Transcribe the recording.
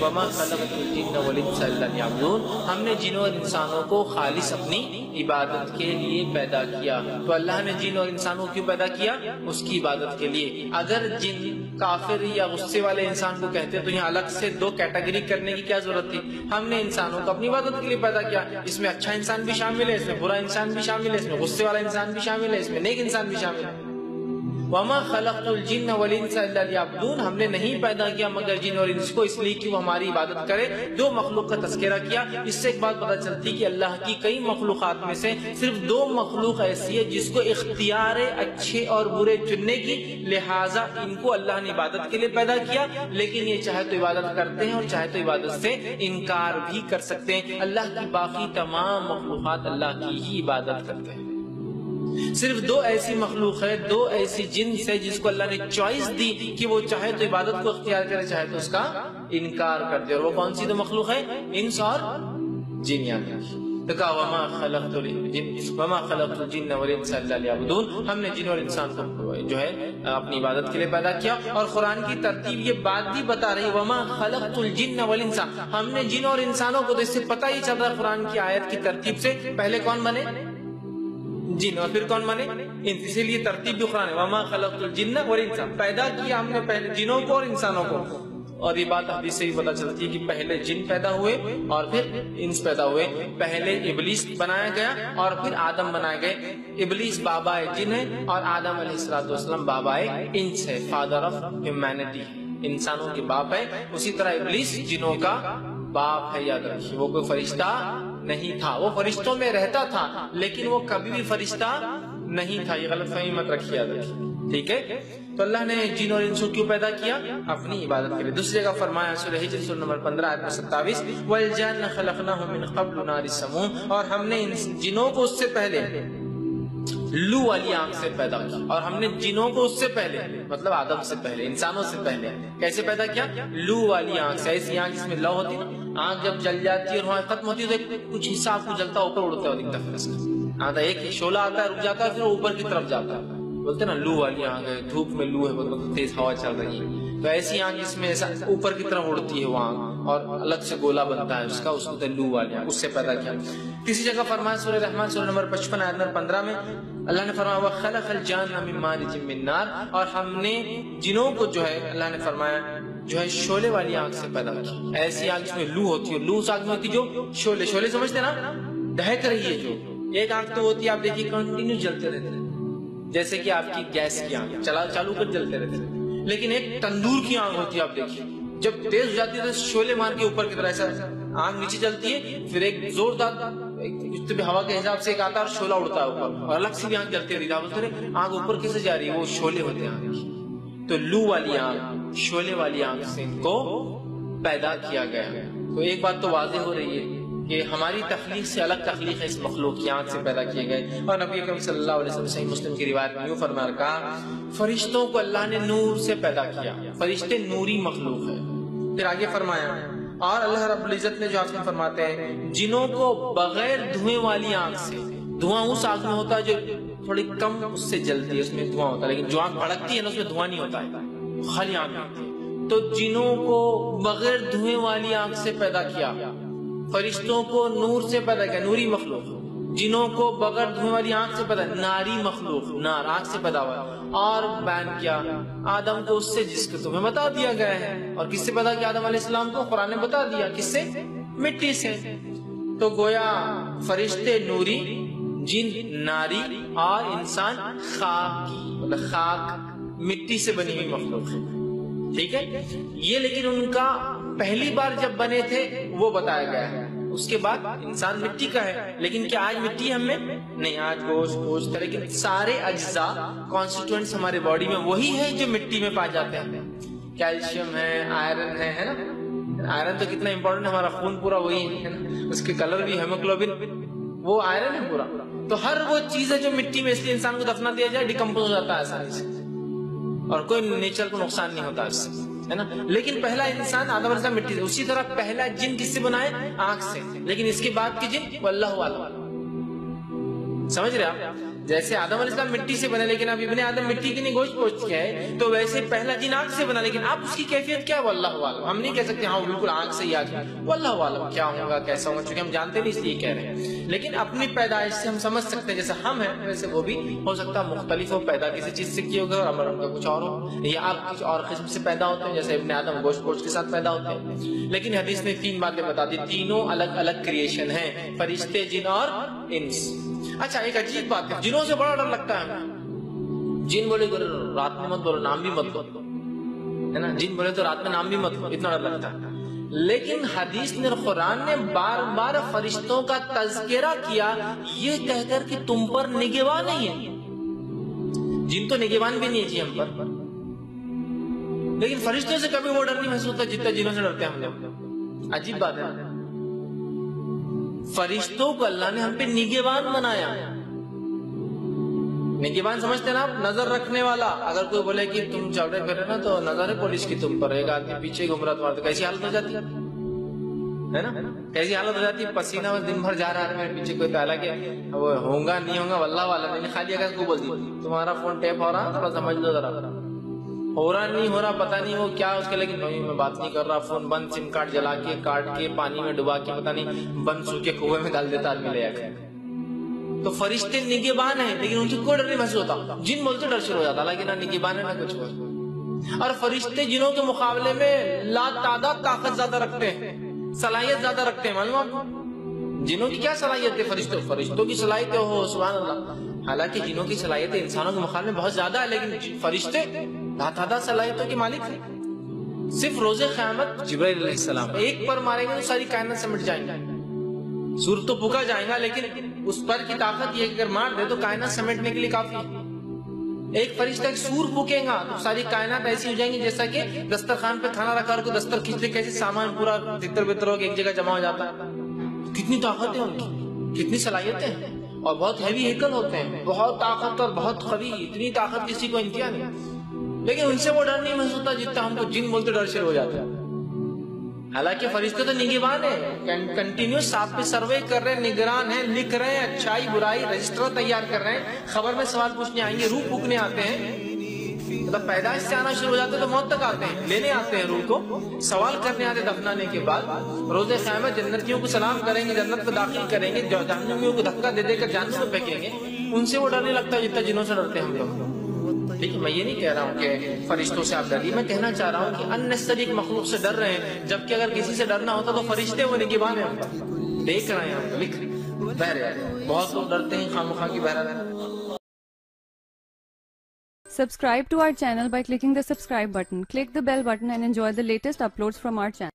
وما خلقت الجن والانس الا ليعبدون۔ ہم نے جنوں اور انسانوں کو خالص اپنی عبادت کے لیے پیدا کیا۔ تو اللہ نے جن اور انسانوں کو کیوں پیدا کیا؟ اس کی عبادت کے لیے۔ اگر جن کافر یا غصے والے انسان کو کہتے تو یہاں الگ سے دو کیٹیگری کرنے کی کیا ضرورت تھی۔ ہم نے انسانوں کو اپنی عبادت کے لیے پیدا کیا۔ اس میں اچھا انسان بھی شامل ہے، اس میں برا انسان بھی شامل ہے، اس میں غصے والا انسان بھی شامل ہے، اس میں نیک انسان بھی شامل ہے۔ وما خلقت الجن والانس الا ليعبدون۔ ہم نے نہیں پیدا کیا مگر جن اور انس کو، اس لیے کہ وہ ہماری عبادت کرے دو مخلوق کا تذکرہ کیا، اس سے ایک بات پتہ چلتی کہ اللہ کی کئی مخلوقات میں سے صرف دو مخلوق ایسی ہے جس کو اختیار اچھے اور برے چننے کی، لہٰذا ان کو اللہ نے عبادت کے لیے پیدا کیا۔ لیکن یہ چاہے تو عبادت کرتے ہیں اور چاہے تو عبادت سے انکار بھی کر سکتے ہیں۔ اللہ کی باقی تمام مخلوقات اللہ کی ہی عبادت کرتے ہیں۔ صرف دو ایسی مخلوق ہے دو ایسی جنس ہے جس کو اللہ نے چوائس دی کہ وہ چاہے تو عبادت کو اختیار کرے، چاہے تو اس کا انکار کر دے۔ اور وہ کون سی دو مخلوق ہے انس اور جن تو کہا وما خلقت الجن وما خلقت الجن والانس الا ليعبدون۔ ہم نے جن اور انسان کو جو ہے اپنی عبادت کے لیے پیدا کیا۔ اور قرآن کی ترتیب یہ بات بھی بتا رہی وما خلقت الجن والانس ہم نے جن اور انسانوں کو تو اس سے پتہ ہی چل رہا قرآن کی آیت کی ترتیب سے۔ پہلے کون بنے؟ جن اور پھر کون مانے؟ اسی لیے ترتیب بھی قرآن ہے۔ وما خلقت الجن والانس پیدا کیا ہم نے؟ پہلے جنوں کو اور انسانوں کو۔ اور یہ بات حدیث سے بھی پتہ چلتی ہے کہ پہلے جن پیدا ہوئے اور پھر انس پیدا ہوئے۔ پہلے ابلیس بنایا گیا اور پھر آدم بنائے گئے ابلیس بابا جن ہے اور آدم علیہ السلام بابا انس ہے فادر آف ہیومینٹی انسانوں کے باپ ہے اسی طرح ابلیس جنوں کا باپ ہے، یاد رکھیے۔ وہ کوئی فرشتہ نہیں تھا۔ وہ فرشتوں میں رہتا تھا، لیکن وہ کبھی بھی فرشتہ نہیں تھا۔ یہ غلط فہمی مت رکھیا یاد ٹھیک ہے؟ تو اللہ نے جن اور انسوں کیوں پیدا کیا؟ اپنی عبادت کے لیے۔ دوسری جگہ فرمایا سورہ ہجر، سورہ نمبر 15 آیت 27 والجن خلقناه من قبل نار السموم۔ اور ہم نے جنوں کو اس سے پہلے لو والی آنکھ سے پیدا کیا۔ اور ہم نے جنوں کو اس سے پہلے مطلب آدم سے پہلے، انسانوں سے پہلے، کیسے پیدا کیا؟ لو والی آنکھ سے۔ ایسی آنکھ جس میں لو ہوتی نا، آنکھ جب جل جاتی ہے اور وہاں ختم ہوتی ہے، تو کچھ حصہ آپ کو جلتا اوپر اڑتا ہے دکھتا ایک شولہ آتا ہے، رک جاتا ہے، پھر اوپر کی طرف جاتا ہے۔ بولتے نا، لو والی آنکھ ہے، دھوپ میں لو ہے بہت تیز ہوا چل رہی ہے۔ تو ایسی آنکھ جس میں ایسا اوپر کی طرف اڑتی ہے وہ آنکھ، اور الگ سے گولا بنتا ہے اس کا، اس کو لو والی آنکھ، اس سے پیدا کیا۔ کسی جگہ فرمایا سورہ رحمان، سورہ نمبر 55 آیت نمبر 15 میں اللہ نے فرمایا وخلق الجان من مارج من نار اور ہم نے جنوں کو جو ہے، اللہ نے فرمایا، جو ہے شولے والی آنکھ سے پیدا کی ایسی آنکھ جس میں لو ہوتی ہے لو اس آنکھ میں ہوتی جو شولے شولے سمجھتے نا؟ دہک رہی ہے جو۔ ایک آنکھ تو ہوتی ہے، آپ دیکھیے کنٹینیو جلتے رہتے ہیں۔ جیسے کہ آپ کی گیس کی آنکھ، چلا چالو کر جلتے رہتے ہیں۔ لیکن ایک تندور کی آنکھ ہوتی ہے، آپ دیکھیے۔ جب تیز ہو جاتی ہے تو شولے مار کے اوپر کی طرح ایسا آنکھ نیچے چلتی ہے، پھر ایک زوردار تو ہوا کے حساب سے ایک آتا ہے اور شولہ اڑتا ہے اوپر اور الگ سے بھی آنکھ جلتی رہتی ہے آنکھ اوپر کیسے جا رہی ہے؟ وہ شولے ہوتے ہیں آنکھ تو لو والی آنکھ شولے والی آنکھ سے ان کو پیدا کیا گیا۔ تو ایک بات تو واضح ہو رہی ہے کہ ہماری تخلیق سے الگ تخلیق ہے اس مخلوق کی آنکھ سے پیدا کیے گئے۔ اور نبی اکرم صلی اللہ علیہ وسلم صحیح مسلم کی روایت میں یوں فرما رکھا فرشتوں کو اللہ نے نور سے پیدا کیا، فرشتے نوری مخلوق ہے پھر آگے فرمایا اور اللہ رب العزت نے جو آپ میں فرماتے ہیں جنوں کو بغیر دھوئیں والی آنکھ سے، دھواں اس آنکھ میں ہوتا ہے جو تھوڑی کم اس سے جلتی ہے، اس میں دھواں ہوتا ہے، لیکن جو آنکھ بھڑکتی ہے نا، اس میں دھواں نہیں ہوتا ہے، خالی آنکھ ہوتی ہے۔ تو جنوں کو بغیر دھوئیں والی آنکھ سے پیدا کیا، فرشتوں کو نور سے پیدا کیا، نوری مخلوق۔ جنوں کو بغیر دھوئیں والی آنکھ سے پیدا ناری مخلوق، نار، آنکھ سے پیدا ہوا۔ اور بیان کیا، آدم کو اس سے جس کو تمہیں بتا دیا گیا ہے۔ اور کس سے پیدا کیا آدم علیہ السلام کو قرآن نے بتا دیا۔ کس سے؟ مٹی سے۔ تو گویا فرشتے نوری، جن، ناری اور انسان خاک مطلب خاک مٹی سے بنی ہوئی مخلوق ہے ٹھیک ہے؟ یہ لیکن ان کا پہلی بار جب بنے تھے، وہ بتایا گیا ہے۔ اس کے بعد انسان مٹی کا ہے۔ لیکن کیا آج مٹی ہم میں؟ نہیں، آج گوشت گوشت لیکن سارے اجزاء کانسٹیٹوئنٹس ہمارے باڈی میں وہی ہے جو مٹی میں پا جاتے ہیں۔ کیلشیم ہے آئرن ہے ہے نا؟ آئرن تو کتنا امپورٹنٹ ہے، ہمارا خون پورا وہی ہے نا؟ اس کے کلر بھی ہیموگلوبن وہ آئرن ہے پورا۔ تو ہر وہ چیز ہے جو مٹی میں اس لیے انسان کو دفنا دیا جائے ڈیکمپوز ہو جاتا ہے آسانی سے۔ اور کوئی نیچر کو نقصان نہیں ہوتا اس سے۔ ہے نا؟ لیکن پہلا انسان آدم علیہ السلام مٹی سے، اسی طرح پہلا جن کس سے بنائے؟ آنکھ سے۔ لیکن اس کے بعد کی جن؟ وہ اللہ والا سمجھ رہے آپ؟ جیسے آدم علیہ السلام مٹی سے بنے، لیکن اب ابن آدم مٹی کی نہیں گوشت پوچھ کے ہے تو ویسے پہلا جن آنکھ سے بنا، لیکن اب اس کی کیفیت کیا؟ ہے واللہ عالم ہم نہیں کہہ سکتے ہاں بالکل آنکھ سے ہی آج۔ واللہ عالم کیا ہوگا کیسا ہوگا چونکہ ہم جانتے نہیں، اس لیے کہہ رہے ہیں۔ لیکن اپنی پیدائش سے ہم سمجھ سکتے ہیں، جیسے ہم ہیں، ویسے وہ بھی ہو سکتا ہے، مختلف ہو، پیدا کسی چیز سے کیے ہوگا، اور امر ان کا کچھ اور ہو، یا آپ کچھ اور قسم سے پیدا ہوتے ہیں، جیسے ابن آدم گوشت پوچھ کے ساتھ پیدا ہوتے ہیں۔ لیکن حدیث نے تین باتیں بتا دی، تینوں الگ الگ کریشن ہیں، فرشتے، جن اور انس۔ اچھا ایک عجیب بات ہے۔ جنوں سے بڑا ڈر لگتا ہے۔ جن بولے تو رات میں مت بولو، نام بھی مت لو ہے نا؟ جن بولے تو رات میں نام بھی مت لو اتنا ڈر لگتا ہے۔ لیکن حدیث نے قرآن نے بار بار فرشتوں کا تذکرہ کیا، یہ کہہ کر کہ تم پر نگہبان نہیں ہے۔ جن تو نگہبان بھی نہیں ہے جی ہم پر۔ لیکن فرشتوں سے کبھی وہ ڈر نہیں محسوس ہوتا جتنا جنوں سے ڈرتے ہیں ہم لوگ۔ عجیب بات ہے۔ فرشتوں کو اللہ نے ہم پہ نگہبان بنایا۔ نگہبان سمجھتے ہیں نا آپ؟ نظر رکھنے والا۔ اگر کوئی بولے کہ تم چل رہے پھر نا تو نظر ہے پولیس کی تم پر۔ ایک آدمی پیچھے گھوم رہا تمہارا تو کیسی حالت ہو جاتی؟ ہے نا؟ کیسی حالت ہو جاتی؟ ہے پسینہ میں دن بھر جا رہا ہے میرے پیچھے کوئی تعالیٰ کہ وہ ہوں گا، نہیں ہوگا واللہ والا، نہیں، خالی اگر کو بول دی تمہارا فون ٹیپ ہو رہا، تھوڑا سمجھ لو ذرا۔ ہو رہا، نہیں ہو رہا پتا نہیں وہ کیا اس کے لیکن میں بات نہیں کر رہا۔ فون بند، سم کارڈ جلا کے کاٹ کے پانی میں ڈبا کے پتا نہیں، بند سو کے کنویں میں ڈال دیتا آدمی لے آ کے۔ تو فرشتے نگہبان ہیں، لیکن ان سے کوئی ڈر نہیں محسوس ہوتا۔ جن بولتے ڈر شروع ہو جاتا حالانکہ نہ نگہبان ہے، نہ کچھ اور۔ اور فرشتے جنوں کے مقابلے میں لا تعداد طاقت زیادہ رکھتے ہیں، صلاحیت زیادہ رکھتے ہیں، معلوم آپ جنوں کی کیا صلاحیت ہے فرشتوں؟ فرشتوں کی صلاحیت ہو، سبحان اللہ۔ حالانکہ جنوں کی صلاحیت انسانوں کے مقابلے میں بہت زیادہ ہے، لیکن فرشتے لا تعداد صلاحیتوں کے مالک ہیں۔ صرف روز قیامت جبرائیل علیہ السلام، ایک پر ماریں گے تو ساری کائنات سمٹ جائیں گے سور تو پھکا جائے گا، لیکن اس پر کی طاقت یہ اگر مار دے تو کائنات سمیٹنے کے لیے کافی ہے۔ ایک فرشتہ ایک سور پھکے گا تو ساری کائنات ایسی ہو جائیں گی جیسا کہ دسترخوان پہ کھانا رکھا اور دستر کھینچتے کیسے سامان پورا تتر بتر ہو کے ایک جگہ جمع ہو جاتا ہے۔ کتنی طاقت ہے ان کی کتنی صلاحیتیں ہیں۔ اور بہت ہیوی ہیکل ہوتے ہیں۔ بہت طاقت اور بہت قوی، اتنی طاقت کسی کو انتہا نہیں۔ لیکن ان سے وہ ڈر نہیں محسوس ہوتا جتنا ہم کو جن بولتے ڈر شروع ہو جاتا ہے۔ حالانکہ فرشتے تو نگہبان ہیں۔ کنٹینیو ساتھ پہ سروے کر رہے ہیں، نگران ہیں، لکھ رہے ہیں، اچھائی، برائی رجسٹر تیار کر رہے ہیں۔ خبر میں سوال پوچھنے آئیں گے، روح پھوکنے آتے ہیں۔ مطلب پیدائش سے آنا شروع ہو جاتے تو موت تک آتے ہیں، لینے آتے ہیں روح کو۔ سوال کرنے آتے دفنانے کے بعد۔ روز قیامت جنتیوں کو سلام کریں گے، جنت کو داخل کریں گے، جہنمیوں کو دھکا دے دے کر جہنم میں پھینکیں گے۔ ان سے وہ ڈر نہیں لگتا جتنا جنوں سے ڈرتے ہیں ہم لوگ۔ لیکن میں یہ نہیں کہہ رہا ہوں کہ فرشتوں سے آپ ڈریے، میں کہنا چاہ رہا ہوں کہ انسری مخلوق سے ڈر رہے ہیں جبکہ اگر کسی سے ڈرنا ہوتا تو فرشتے وہ نگہبان ہیں دیکھ رہے ہیں لکھ بہرے بہت لوگ ڈرتے ہیں خام خواہ کی بہرا Subscribe to our channel by clicking the subscribe button. Click the bell button and enjoy the latest uploads from our channel.